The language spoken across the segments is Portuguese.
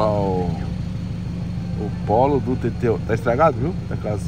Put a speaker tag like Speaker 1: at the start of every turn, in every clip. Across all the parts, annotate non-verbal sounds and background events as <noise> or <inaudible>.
Speaker 1: lá o. O polo do Teteu. Tá estragado, viu? Tá, quase,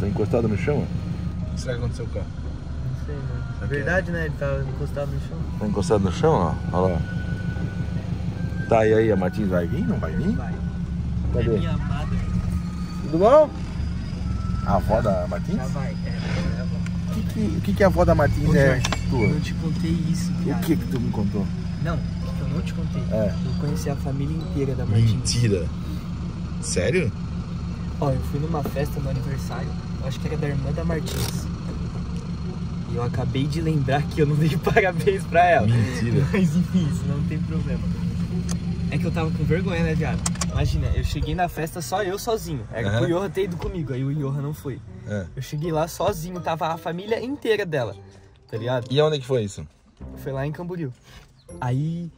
Speaker 1: tá encostado no chão, ó. O que será que aconteceu com o carro?
Speaker 2: Não sei, mano.
Speaker 1: Aqui,
Speaker 2: Verdade, né? Ele tava encostado no chão.
Speaker 1: Tá encostado no chão, ó. Olha lá. Tá, e aí, a Martins vai vir? Não vai vir?
Speaker 2: Vai.
Speaker 1: Cadê?
Speaker 2: É minha amada.
Speaker 1: Tudo bom? A avó da Martins?
Speaker 2: Já vai. É, é a avó.
Speaker 1: O que, que, o que, que a avó da Martins
Speaker 2: Ô,
Speaker 1: é
Speaker 2: Jorge,
Speaker 1: tua?
Speaker 2: Eu não te contei isso,
Speaker 1: O
Speaker 2: viado.
Speaker 1: que que tu me contou?
Speaker 2: Não, não te contei.
Speaker 1: É.
Speaker 2: Eu conheci a família inteira da Martins.
Speaker 1: Mentira. Sério?
Speaker 2: Ó, eu fui numa festa no aniversário, eu acho que era da irmã da Martins. E eu acabei de lembrar que eu não dei <laughs> parabéns pra ela.
Speaker 1: Mentira.
Speaker 2: Mas enfim, isso não tem problema. É que eu tava com vergonha, né, viado? Imagina, eu cheguei na festa só eu sozinho. Era
Speaker 1: Aham.
Speaker 2: pro Yoha ter ido comigo, aí o Yoha não foi.
Speaker 1: É.
Speaker 2: Eu cheguei lá sozinho, tava a família inteira dela, tá ligado?
Speaker 1: E onde que foi isso?
Speaker 2: Foi lá em Camboriú. Aí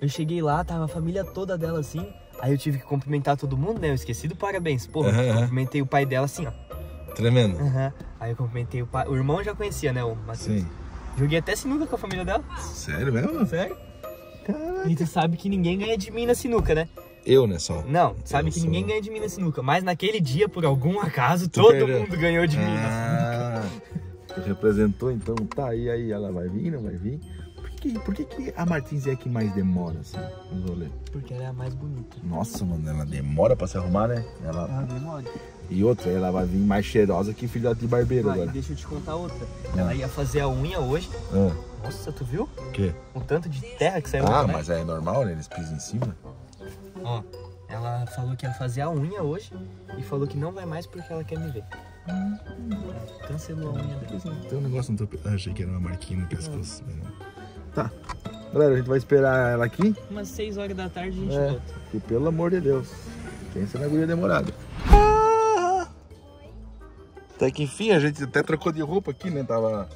Speaker 2: eu cheguei lá, tava a família toda dela assim. Aí eu tive que cumprimentar todo mundo, né? Eu esqueci do parabéns. Porra,
Speaker 1: aham.
Speaker 2: cumprimentei o pai dela assim, ó.
Speaker 1: Tremendo.
Speaker 2: Aí eu cumprimentei o pai. O irmão eu já conhecia, né? O Matheus.
Speaker 1: Sim.
Speaker 2: Joguei até sinuca com a família dela.
Speaker 1: Sério mesmo?
Speaker 2: Sério? E tu sabe que ninguém ganha de mim na sinuca, né?
Speaker 1: Eu, né, só?
Speaker 2: Não, sabe
Speaker 1: Eu
Speaker 2: que
Speaker 1: sou-
Speaker 2: ninguém ganha de mim na sinuca. Mas naquele dia, por algum acaso,
Speaker 1: Tu
Speaker 2: todo
Speaker 1: perdeu.
Speaker 2: mundo ganhou de mim. na
Speaker 1: Ah, tu representou, então tá. E aí, ela vai vir, não vai vir? Por que, por que, que a Martins é a que mais demora, assim, nos rolês?
Speaker 2: Porque ela é a mais bonita.
Speaker 1: Nossa, mano, ela demora pra se arrumar, né? Ela...
Speaker 2: Ah, demora.
Speaker 1: E outra, ela vai vir mais cheirosa que filhote de barbeiro
Speaker 2: Vai,
Speaker 1: agora.
Speaker 2: deixa eu te contar outra.
Speaker 1: Ah.
Speaker 2: Ela ia fazer a unha hoje.
Speaker 1: Ah,
Speaker 2: Nossa, tu viu?
Speaker 1: o quê?
Speaker 2: O tanto de terra que saiu
Speaker 1: Ah,
Speaker 2: da
Speaker 1: mas é normal, né? Eles pisam em cima.
Speaker 2: Ó, ela falou que ia fazer a unha hoje e falou que não vai mais porque ela quer me ver. Cancelou a unha dela.
Speaker 1: Tem um negócio no teu... Eu achei que era uma marquinha no pescoço. mas. Tá. Galera, a gente vai esperar ela aqui.
Speaker 2: Umas 6 horas da tarde a gente
Speaker 1: É,
Speaker 2: volta.
Speaker 1: e pelo amor de Deus, pensa na agulha demorada. Até que enfim, a gente até trocou de roupa aqui, né? Tava.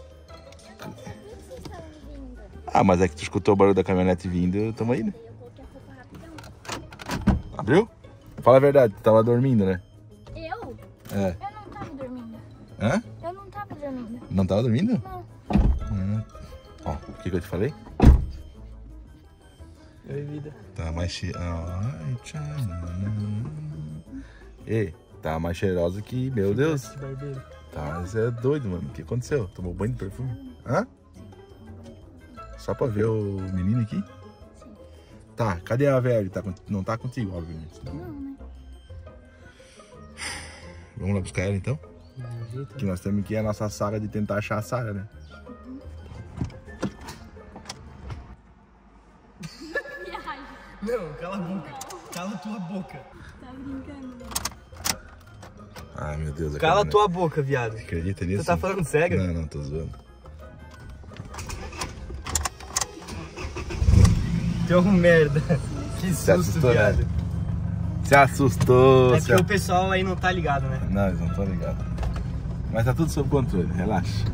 Speaker 1: Ah, mas é que tu escutou o barulho da caminhonete vindo, tamo aí, né? Abriu? Fala a verdade, tu tava dormindo, né?
Speaker 3: Eu?
Speaker 1: É.
Speaker 3: Eu não tava dormindo.
Speaker 1: Hã?
Speaker 3: Eu não tava dormindo.
Speaker 1: Não tava dormindo?
Speaker 3: Não.
Speaker 1: Que, que eu te falei?
Speaker 2: Oi, vida.
Speaker 1: Tá mais che... Ai, tchana. Ei, tá mais cheirosa que, meu Deus. Tá, você é doido, mano. O que aconteceu? Tomou banho de perfume? Hã? Só pra ver o menino aqui? Tá, cadê a velha? Tá, não tá contigo, obviamente.
Speaker 3: Não, né?
Speaker 1: Vamos lá buscar ela então? Que nós temos que ir a nossa saga de tentar achar a Sara, né?
Speaker 2: Não, cala a boca. Cala tua boca.
Speaker 3: Tá brincando.
Speaker 1: Ai, meu Deus. a
Speaker 2: Cala
Speaker 1: caminhonete.
Speaker 2: tua boca, viado.
Speaker 1: Acredita nisso?
Speaker 2: Tu tá falando sério?
Speaker 1: Não, não, tô zoando.
Speaker 2: Teu merda. Que susto,
Speaker 1: assustou, né?
Speaker 2: viado.
Speaker 1: Se assustou,
Speaker 2: É
Speaker 1: se
Speaker 2: porque o pessoal aí não tá ligado, né?
Speaker 1: Não, eles não estão ligados. Mas tá tudo sob controle, relaxa.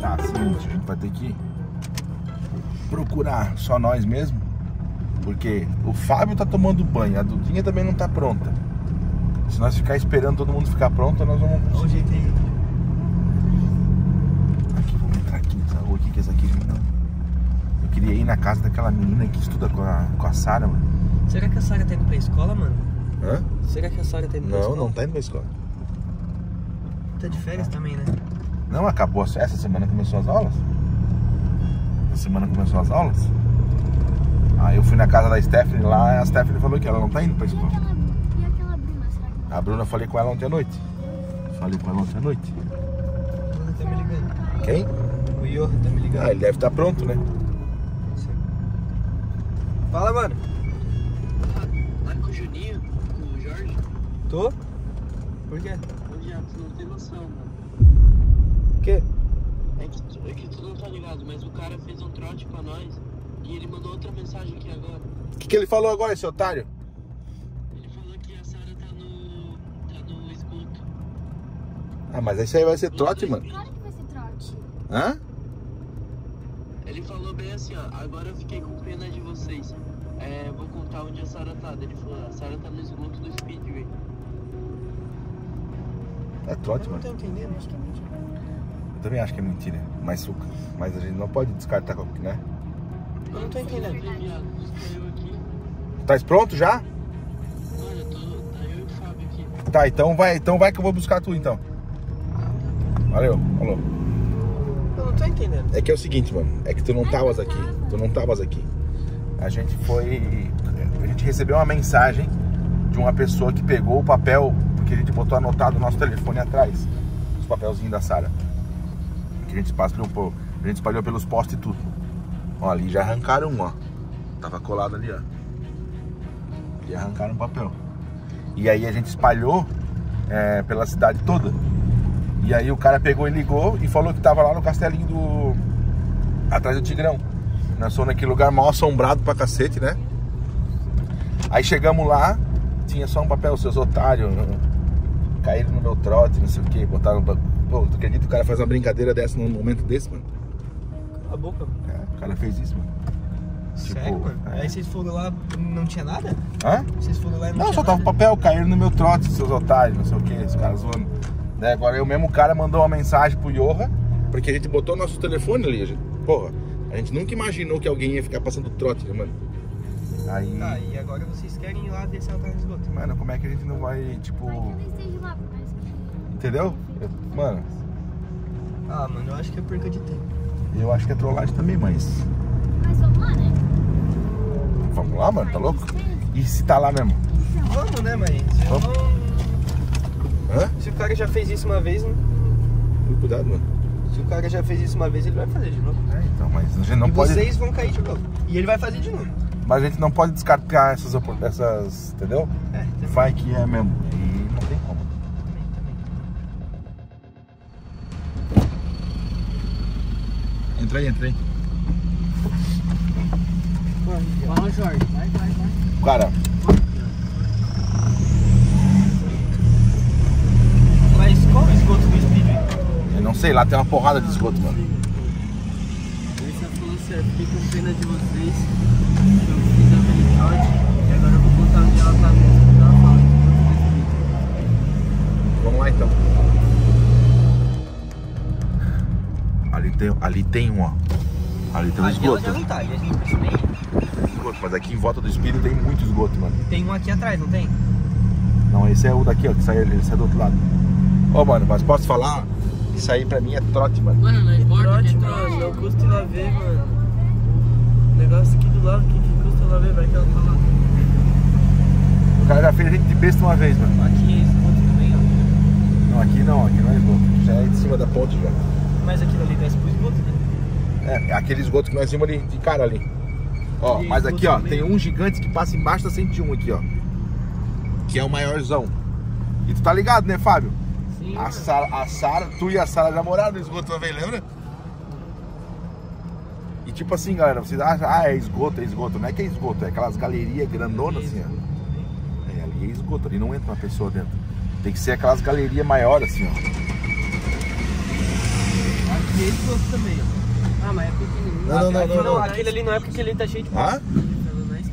Speaker 1: Tá, seguinte, a gente vai ter que procurar só nós mesmo. Porque o Fábio tá tomando banho, a Dudinha também não tá pronta. Se nós ficar esperando todo mundo ficar pronto, nós vamos
Speaker 2: Olha o
Speaker 1: conseguir.
Speaker 2: jeito aí.
Speaker 1: Aqui, vamos entrar aqui nessa rua aqui, que essa aqui não. Eu queria ir na casa daquela menina que estuda com a, com a Sara, mano.
Speaker 2: Será que a Sara tá indo pra escola, mano?
Speaker 1: Hã?
Speaker 2: Será que a Sara tá indo pra
Speaker 1: Não,
Speaker 2: escola?
Speaker 1: não tá indo pra escola.
Speaker 2: Tá de férias também, né?
Speaker 1: Não, acabou. Essa semana começou as aulas? Essa semana começou as aulas? Aí eu fui na casa da Stephanie lá e a Stephanie falou que ela não tá indo pra
Speaker 3: E
Speaker 1: escola.
Speaker 3: aquela, e aquela Bruna, será que
Speaker 1: A Bruna eu falei com ela ontem à noite. Falei com ela ontem à noite.
Speaker 2: Tá me ligando.
Speaker 1: Quem?
Speaker 2: O Yoha tá me ligando.
Speaker 1: Ah, ele deve estar pronto, né?
Speaker 2: Fala, mano.
Speaker 4: Lá com o Juninho, com o Jorge,
Speaker 2: Tô? Por quê?
Speaker 4: ô Diabo, tu não tem noção, mano.
Speaker 2: O quê?
Speaker 4: É que, tu, é que tu não tá ligado, mas o cara fez um trote pra nós e ele mandou outra mensagem aqui agora.
Speaker 1: O que, que ele falou agora, esse otário?
Speaker 4: Ele falou que a Sara tá no. tá no esgoto.
Speaker 1: Ah, mas isso aí vai ser trote, mano.
Speaker 3: Claro que vai ser trote.
Speaker 1: Hã?
Speaker 4: Ele falou bem assim, ó, agora eu fiquei com pena de vocês. É, vou contar onde a Sara tá. Ele falou, a Sara tá no esgoto do Speedway.
Speaker 1: É trote, mano.
Speaker 2: tô entendendo.
Speaker 3: Acho que é mentira.
Speaker 1: Eu também acho que é mentira. Mas, o- mas a gente não pode descartar, né?
Speaker 2: Eu não tô entendendo.
Speaker 1: Tá pronto já?
Speaker 4: Tá eu e o Fábio aqui.
Speaker 1: Tá, então vai, então vai que eu vou buscar tu então. Valeu, falou.
Speaker 2: Eu não tô entendendo.
Speaker 1: É que é o seguinte, mano. É que tu não tavas aqui. Tu não tavas aqui. A gente foi. A gente recebeu uma mensagem de uma pessoa que pegou o papel, porque a gente botou anotado o nosso telefone atrás. Os papelzinhos da Sara. Que a gente espalhou, por- a gente espalhou pelos postes e tudo. Ó, ali já arrancaram um, ó. Tava colado ali, ó. E arrancaram o papel. E aí a gente espalhou é, pela cidade toda. E aí o cara pegou e ligou e falou que tava lá no castelinho do. atrás do Tigrão. Nós fomos naquele lugar mal assombrado pra cacete, né? Aí chegamos lá, tinha só um papel, seus otários. Caíram no meu trote, não sei o que, botaram. Pô, tu acredita que o cara faz uma brincadeira dessa num momento desse, mano?
Speaker 2: Cala a boca, mano.
Speaker 1: É, o cara fez isso, mano.
Speaker 2: Sério, mano?
Speaker 1: é.
Speaker 2: Aí vocês foram lá não tinha nada?
Speaker 1: Hã?
Speaker 2: Vocês foram lá e não,
Speaker 1: Não,
Speaker 2: tinha
Speaker 1: só tava
Speaker 2: nada?
Speaker 1: papel, caíram no meu trote, seus otários, não sei o que, os caras zoando. Né, agora eu mesmo, o cara mandou uma mensagem pro Yoha, porque a gente botou nosso telefone ali, a gente, porra, a gente nunca imaginou que alguém ia ficar passando trote, né, mano? Aí,
Speaker 2: Tá, e agora vocês querem ir lá descer atrás do esgoto.
Speaker 1: mano, como é que a gente não vai, tipo,
Speaker 3: Vai que eu nem esteja lá.
Speaker 1: Entendeu? Eu- mano,
Speaker 2: Ah, mano, eu acho que é perca de tempo.
Speaker 1: eu acho que é trollagem também, mas
Speaker 3: Mas vamos lá, né?
Speaker 1: vamos lá, mano, tá louco? E se tá lá mesmo?
Speaker 2: Vamos, né, mas eu
Speaker 1: Vamos.
Speaker 2: não...
Speaker 1: Hã?
Speaker 2: Se o cara já fez isso uma vez, né?
Speaker 1: Cuidado, mano.
Speaker 2: se o cara já fez isso uma vez, ele vai fazer de novo.
Speaker 1: É, então, mas a gente não
Speaker 2: e
Speaker 1: pode...
Speaker 2: vocês vão cair de novo. E ele vai fazer de novo.
Speaker 1: Mas a gente não pode descartar essas, essas entendeu?
Speaker 2: É,
Speaker 1: Vai que é mesmo. Entra aí, entra aí.
Speaker 4: Fala, Jorge. Vai, vai, vai.
Speaker 1: Cara,
Speaker 2: Mas qual o esgoto do Speedway?
Speaker 1: eu não sei, lá tem uma porrada de esgoto, mano.
Speaker 4: Ele falou assim, ó, fiquei com pena de vocês. Eu fiz a Belicote e agora eu vou contar onde ela tá mesmo. Ela fala que
Speaker 1: Vamos lá então. Ali tem, ali tem um, ó. Ali tem um
Speaker 2: Ali ela
Speaker 1: esgoto.
Speaker 2: não tá,
Speaker 1: esgoto. Mas aqui em volta do espírito tem muito esgoto, mano.
Speaker 2: Tem um aqui atrás, não tem?
Speaker 1: Não, esse é o daqui, ó, que sai, ele sai do outro lado. Ô, mano, mas posso falar? Isso aí pra mim é trote, mano.
Speaker 4: Mano, não importa que
Speaker 5: Trote,
Speaker 4: é
Speaker 5: mano,
Speaker 4: trote.
Speaker 5: não custa ir lá ver, mano. O negócio aqui do lado, o que, que custa ir lá ver? Vai que ela tá lá.
Speaker 1: O cara já fez a gente de besta uma vez, mano.
Speaker 2: Aqui é esgoto também, ó.
Speaker 1: Não, aqui não, aqui não é esgoto. Já é de cima da ponte já.
Speaker 2: Mas aquilo ali desce pro esgoto, né?
Speaker 1: É, é aquele esgoto que nós vimos ali de cara ali. Ó,
Speaker 2: E
Speaker 1: mas aqui, ó,
Speaker 2: também.
Speaker 1: tem um gigante que passa embaixo da 101 aqui, ó. Que é o maiorzão. E tu tá ligado, né, Fábio?
Speaker 4: Sim,
Speaker 1: A Sara, a Sara, tu e a Sara já moraram no esgoto uma vez, lembra? E tipo assim, galera, vocês acham, ah, é esgoto, é esgoto. Não é que é esgoto, é aquelas galerias grandonas assim, ó. É, ali é esgoto, ali não entra uma pessoa dentro. Tem que ser aquelas galerias maiores assim, ó.
Speaker 5: Aqui é esgoto também, ó.
Speaker 4: Ah, mas é pequenininho.
Speaker 1: Não, não, não,
Speaker 2: Aqui
Speaker 1: não, não.
Speaker 2: aquele ali não é porque ele tá cheio de
Speaker 1: Ah?
Speaker 5: Falando na Speed.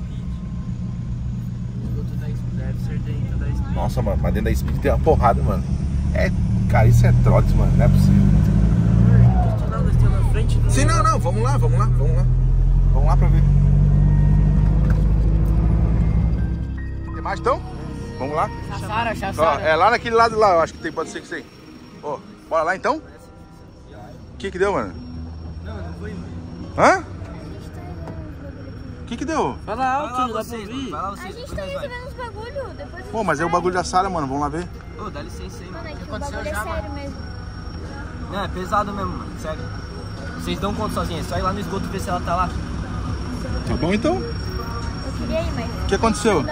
Speaker 5: Esgoto da Speed. Deve ser dentro da Speed.
Speaker 1: Nossa, mano, mas dentro da Speed tem uma porrada, mano. É, cara, isso é trote, mano, não é possível. Sim, não, não, vamos lá, vamos lá, vamos lá. Vamos lá pra ver. Tem mais então? Vamos lá.
Speaker 4: Chassara,
Speaker 1: Ó,
Speaker 4: chassara.
Speaker 1: é lá naquele lado lá, eu acho que tem, pode ser que sei. Ó, bora lá então? O que que deu, mano?
Speaker 5: Não, não foi, mano.
Speaker 1: Hã? O que que deu?
Speaker 4: Fala alto,
Speaker 2: Vai lá
Speaker 4: não dá pra ouvir.
Speaker 2: mano.
Speaker 3: A gente
Speaker 2: depois
Speaker 3: tá recebendo uns bagulho, depois
Speaker 1: Pô, mas é o bagulho da Sara, mano, vamos lá ver.
Speaker 2: Ô, dá licença aí,
Speaker 3: Mano,
Speaker 2: mano.
Speaker 3: é que o
Speaker 4: aconteceu
Speaker 3: bagulho é
Speaker 4: já,
Speaker 3: sério mesmo.
Speaker 2: Não, é pesado mesmo, mano. Sério. Vocês dão conta sozinhos. É só ir lá no esgoto ver se ela tá lá.
Speaker 1: Tá bom então?
Speaker 3: Eu queria ir, mas.
Speaker 1: O que aconteceu?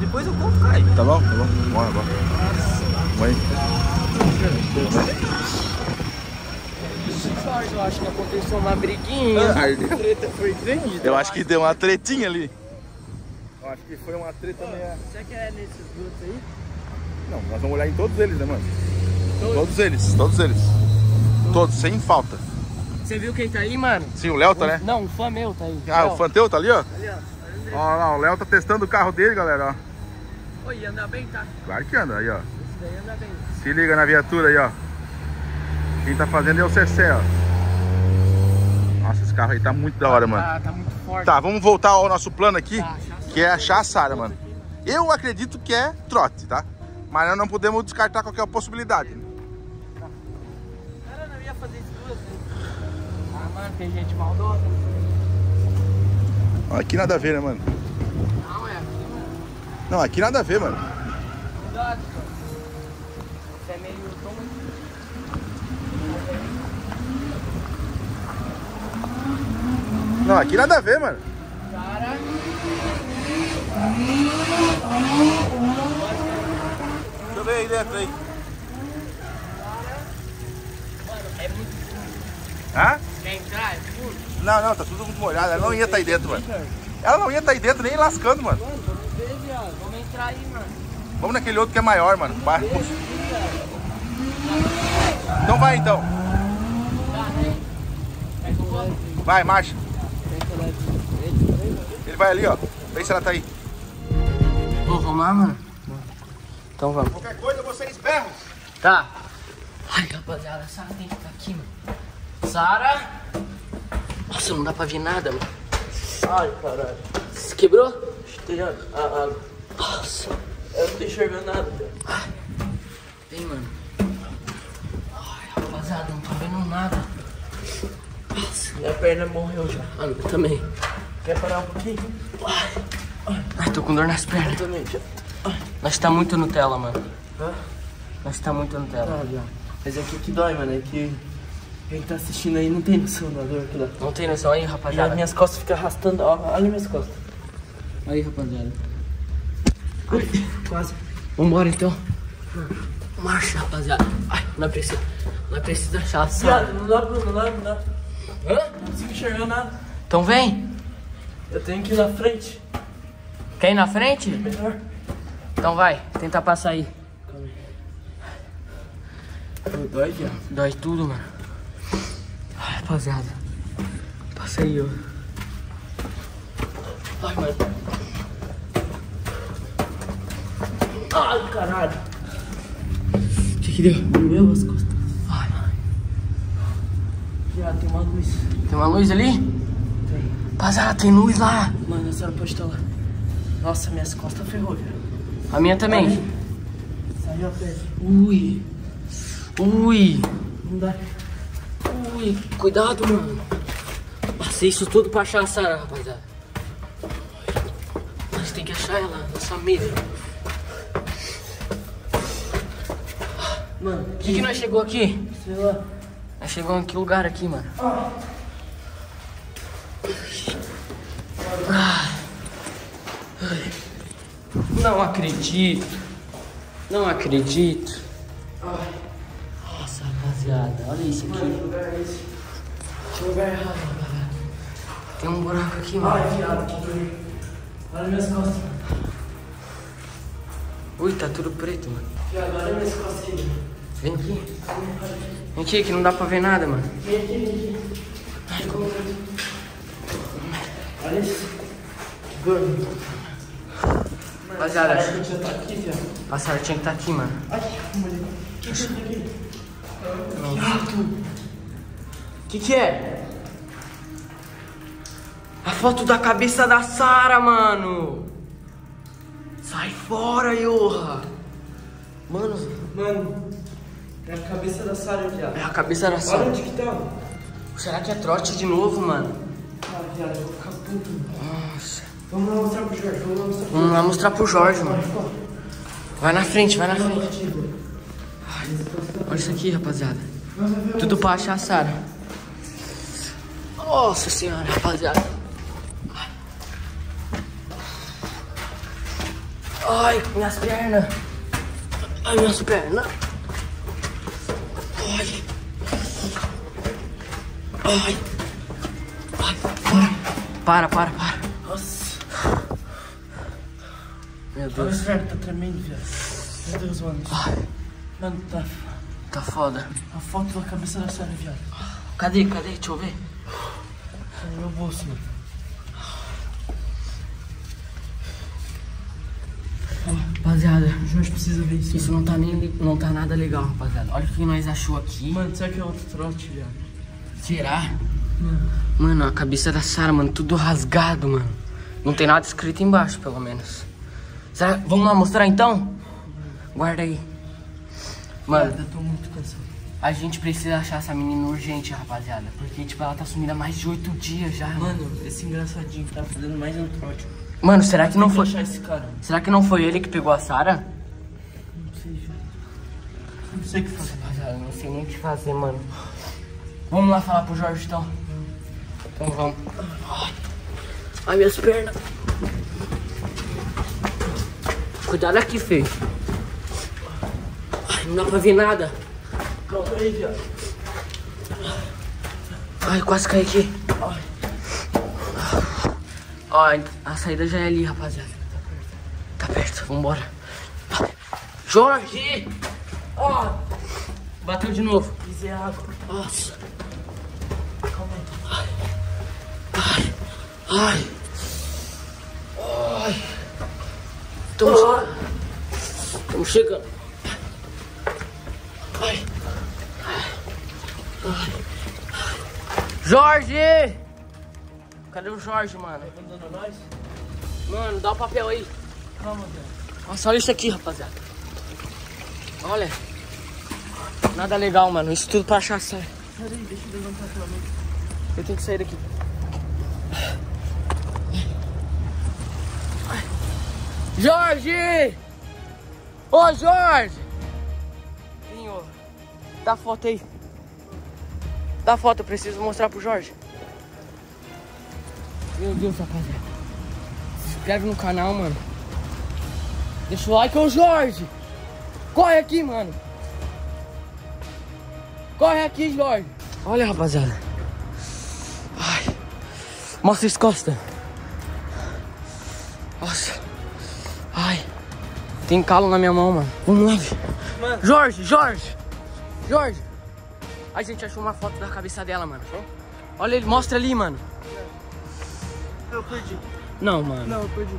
Speaker 2: Depois eu conto, cara.
Speaker 1: Tá bom, tá bom. Bora, bora. Vai.
Speaker 4: Eu acho que aconteceu uma briguinha.
Speaker 1: Ardeu.
Speaker 5: Treta foi grande.
Speaker 1: Eu acho que deu uma tretinha ali. Eu acho que foi uma treta meio...
Speaker 5: Será que é nesse esgoto aí?
Speaker 1: Não, nós vamos olhar em todos eles, né, mano? Todos eles, todos eles. Todos, sem falta.
Speaker 4: Você viu quem tá aí, mano?
Speaker 1: Sim, o Léo tá, né?
Speaker 4: Não, um fã meu tá aí.
Speaker 1: Ah, o Fanteu tá ali, ó.
Speaker 5: Ali, ó.
Speaker 1: Ó lá, o Léo tá testando o carro dele, galera, ó.
Speaker 5: Oi, anda bem, tá?
Speaker 1: Claro que anda, aí, ó. Se liga na viatura aí, ó. Quem tá fazendo é o Cessé, ó. Nossa, esse carro aí tá muito da hora, mano.
Speaker 6: Tá, tá muito forte.
Speaker 1: Tá, vamos voltar ao nosso plano aqui,
Speaker 6: Tá,
Speaker 1: que é achar a Sara, mano. Eu acredito que é trote, tá? Mas nós não podemos descartar qualquer possibilidade.
Speaker 6: Cara, não ia fazer isso duas vezes. Ah, mano, tem gente maldosa.
Speaker 1: Aqui nada a ver, né, mano?
Speaker 6: Não, é aqui, mano.
Speaker 1: Não, aqui nada a ver, mano.
Speaker 6: Cuidado, cara. Você é meio tom.
Speaker 1: Não, aqui nada a ver, mano.
Speaker 6: Cara.
Speaker 1: Deixa eu ver aí dentro aí.
Speaker 6: É muito.
Speaker 1: Hã?
Speaker 6: Quer entrar? É puro.
Speaker 1: Não, não, tá tudo muito molhado. Ela não ia estar aí dentro, mano. Ela não ia estar aí dentro nem lascando, mano.
Speaker 6: Mano, vamos ver, viado. Vamos entrar aí, mano.
Speaker 1: Vamos naquele outro que é maior, mano. Vai. Então vai então.
Speaker 6: Tá, né? É.
Speaker 1: Vai, marcha. Ele vai ali, ó. Vê se ela tá aí.
Speaker 6: Vamos lá, mano? Então vamos.
Speaker 1: Qualquer coisa, vocês berram.
Speaker 6: Tá. Ai, rapaziada, a Sara tem que estar aqui, mano. Sara! Nossa, não dá pra ver nada, mano.
Speaker 5: Ai, caralho.
Speaker 6: Se quebrou?
Speaker 5: Tem a, a, a...
Speaker 6: Nossa.
Speaker 5: Eu não tô enxergando nada, velho.
Speaker 6: Vem, mano. Ai, rapaziada, não tô vendo nada. Nossa.
Speaker 5: Minha perna morreu já.
Speaker 6: Mano, eu também.
Speaker 5: Quer parar um pouquinho?
Speaker 6: Ai, tô com dor nas pernas.
Speaker 5: Eu também já.
Speaker 6: Nós tá muito Nutella, mano.
Speaker 5: Hã?
Speaker 6: Nós tá muito Nutella.
Speaker 5: Ah, viado. Mas é que que dói, mano. É que quem tá assistindo aí não tem noção da dor que dá.
Speaker 6: Não tem noção aí,
Speaker 5: E
Speaker 6: rapaziada?
Speaker 5: as minhas costas ficam arrastando. Ó, olha minhas costas.
Speaker 6: Aí, rapaziada.
Speaker 5: Quase.
Speaker 6: Vambora, então. Marcha, rapaziada. Ai, não precisa. Não precisa achar.
Speaker 5: Viado, não dá não dá, não dá.
Speaker 6: Hã?
Speaker 5: Não consigo enxergar nada.
Speaker 6: Então vem.
Speaker 5: Eu tenho que ir na frente.
Speaker 6: Quer ir na frente?
Speaker 5: Melhor.
Speaker 6: Então vai, tenta passar aí.
Speaker 5: Pô, dói, viado.
Speaker 6: Dói tudo, mano. Ai, rapaziada. Passa aí, ó. Ai, mano.
Speaker 5: Ai, caralho.
Speaker 6: O que que deu?
Speaker 5: Doeu as costas. Tem uma luz.
Speaker 6: tem uma luz ali?
Speaker 5: Tem.
Speaker 6: Rapaziada, tem luz lá.
Speaker 5: Mano, a senhora lá. Nossa, minhas costas ferrou, viado.
Speaker 6: A minha também.
Speaker 5: Saiu a pele.
Speaker 6: Ui. Ui.
Speaker 5: Não dá.
Speaker 6: Ui. Cuidado, mano. Passei isso tudo pra achar a Sara, rapaziada. Nós tem que achar ela, nossa mesa.
Speaker 5: Mano,
Speaker 6: O que, que nós chegou aqui?
Speaker 5: sei lá.
Speaker 6: Nós chegamos em que lugar aqui, mano? Ah. Não acredito. Não acredito. Nossa, rapaziada, olha isso aqui.
Speaker 5: Que lugar é esse? Que lugar errado, rapaziada.
Speaker 6: Tem um buraco aqui, mano.
Speaker 5: Ai, viado, que. Olha minhas costas.
Speaker 6: Ui, tá tudo preto, mano.
Speaker 5: Viado, olha minhas costas aí.
Speaker 6: Vem aqui. Vem aqui, que não dá pra ver nada, mano.
Speaker 5: Vem aqui, vem aqui. Ai, como Olha isso. Dor.
Speaker 6: Rapaziada,
Speaker 5: tá
Speaker 6: a Sara tinha que estar aqui, mano.
Speaker 5: Ai, mulher. O que que é aqui? Viado.
Speaker 6: O que que é? A foto da cabeça da Sara, mano. Sai fora, Yorra. Mano,
Speaker 5: Mano, é a cabeça da Sarah, viado.
Speaker 6: é a cabeça da
Speaker 5: Olha
Speaker 6: Sara.
Speaker 5: onde que tá.
Speaker 6: Será que é trote de novo, mano?
Speaker 5: Ah, viado, eu vou ficar puto.
Speaker 6: Nossa.
Speaker 5: Vamos lá mostrar pro Jorge, vamos lá mostrar pro
Speaker 6: Vamos lá mostrar pro Jorge, mano.
Speaker 5: Jorge.
Speaker 6: Vai na frente, vai na frente.
Speaker 5: Contigo.
Speaker 6: Olha isso aqui, rapaziada. Tudo pra achar a Sara. Nossa senhora, rapaziada. Ai, minhas pernas. Ai, minhas pernas. Ai. Ai. Ai, para. Para, para, para.
Speaker 5: Nossa.
Speaker 6: Meu
Speaker 5: Olha
Speaker 6: Deus.
Speaker 5: esse velho, tá tremendo, viado. Meu Deus, mano.
Speaker 6: Ai,
Speaker 5: Mano, tá.
Speaker 6: tá foda.
Speaker 5: A foto da cabeça da Sarah, viado.
Speaker 6: Cadê, cadê? Deixa eu ver.
Speaker 5: Tá no meu bolso, mano.
Speaker 6: Rapaziada,
Speaker 5: O Jorge precisa ver isso.
Speaker 6: isso não tá, nem, não tá nada legal, rapaziada. Olha o que nós achou aqui.
Speaker 5: Mano, será que é outro trote, viado?
Speaker 6: Será? Mano, a cabeça da Sara, mano, tudo rasgado, mano. Não tem nada escrito embaixo, pelo menos. Será? Vamos lá mostrar então? Guarda aí. Mano,
Speaker 5: Eu tô muito cansado.
Speaker 6: a gente precisa achar essa menina urgente, rapaziada. Porque, tipo, ela tá sumida há mais de oito dias já. Mano,
Speaker 5: Mano, esse engraçadinho tá fazendo mais um trote.
Speaker 6: Mano será que não foi.
Speaker 5: achar esse cara.
Speaker 6: Será que não foi ele que pegou a Sara?
Speaker 5: Não sei. Não sei o que fazer.
Speaker 6: Rapaziada, não sei nem o que fazer, mano. Vamos lá falar pro Jorge então. Então vamos. Ai, minhas pernas. Cuidado aqui, feio. Ai, não dá pra ver nada.
Speaker 5: Calma aí, viado.
Speaker 6: Ai, quase caí aqui. Ó, a saída já é ali, rapaziada. Tá perto, vambora. Jorge! Ó! Bateu de novo.
Speaker 5: Água.
Speaker 6: Nossa. Ai. Ai. Ai. Estamos chegando. Estamos chegando. Ai. Ai. Jorge! Cadê o Jorge, mano?
Speaker 5: Nós?
Speaker 6: Mano, dá o papel aí.
Speaker 5: Calma, viado.
Speaker 6: Nossa, olha isso aqui, rapaziada. Olha. Nada legal, mano. Isso tudo pra achar sério.
Speaker 5: Peraí, deixa eu levantar aquela mão.
Speaker 6: Eu tenho que sair daqui. Jorge! Ô, Jorge! Vinho, dá foto aí. Dá foto, eu preciso mostrar pro Jorge. Meu Deus, rapaziada. Se inscreve no canal, mano. Deixa o like, ô Jorge! Corre aqui, mano! Corre aqui, Jorge! Olha, rapaziada. Ai. Mostra as costas. Nossa. Ai. Tem calo na minha mão, mano. Vamos lá.
Speaker 5: Mano.
Speaker 6: Jorge, Jorge. Jorge. A gente achou uma foto da cabeça dela, mano. Olha ele, mostra ali, mano.
Speaker 5: Eu perdi.
Speaker 6: Não, mano.
Speaker 5: Não, eu perdi.